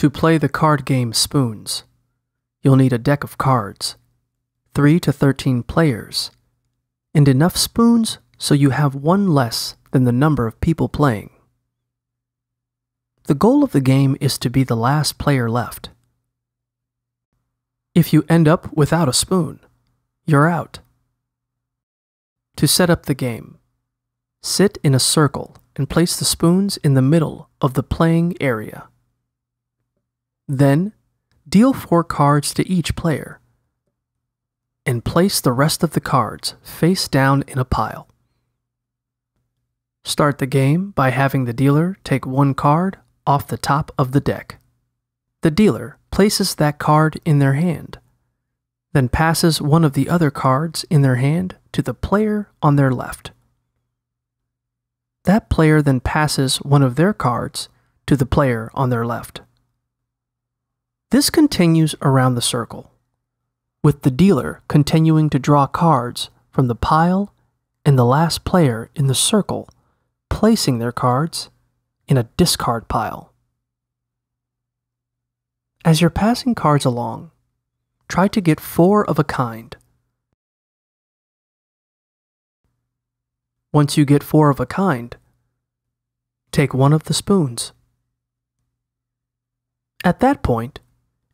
To play the card game Spoons, you'll need a deck of cards, 3 to 13 players, and enough spoons so you have one less than the number of people playing. The goal of the game is to be the last player left. If you end up without a spoon, you're out. To set up the game, sit in a circle and place the spoons in the middle of the playing area. Then, deal four cards to each player and place the rest of the cards face down in a pile. Start the game by having the dealer take one card off the top of the deck. The dealer places that card in their hand, then passes one of the other cards in their hand to the player on their left. That player then passes one of their cards to the player on their left. This continues around the circle, with the dealer continuing to draw cards from the pile and the last player in the circle placing their cards in a discard pile. As you're passing cards along, try to get four of a kind. Once you get four of a kind, take one of the spoons. At that point,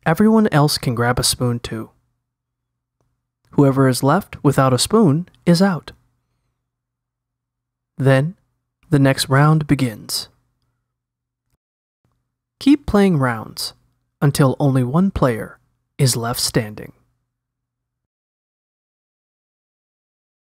everyone else can grab a spoon too. Whoever is left without a spoon is out. Then, the next round begins. Keep playing rounds until only one player is left standing.